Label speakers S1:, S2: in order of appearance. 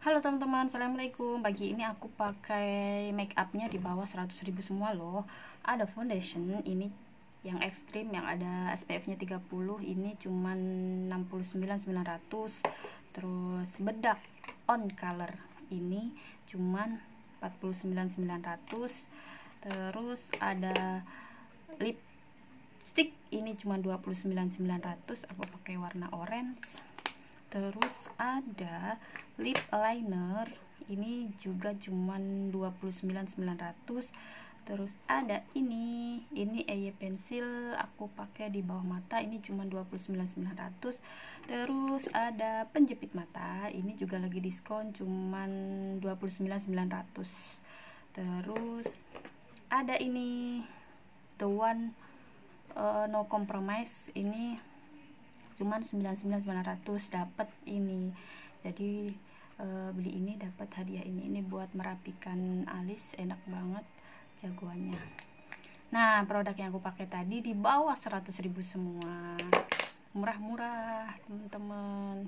S1: Halo teman-teman, Assalamualaikum. Pagi ini aku pakai make upnya di bawah 100 ribu semua loh. Ada foundation, ini yang ekstrim yang ada SPF nya 30 Ini cuman 69.900 Terus bedak on color Ini cuman 49.900 Terus ada lipstick Ini cuma 29.900 Aku pakai warna orange terus ada lip liner. Ini juga cuman 29.900 terus ada ini. Ini EY pensil aku pakai di bawah mata. Ini cuma 29.900 terus ada penjepit mata. Ini juga lagi diskon cuman 29.900 terus ada ini. The one uh, no compromise. Ini cuman 99.900 dapat ini. Jadi e, beli ini dapat hadiah ini ini buat merapikan alis enak banget jagoannya. Nah produk yang aku pakai tadi di bawah 100.000 semua. Murah-murah teman-teman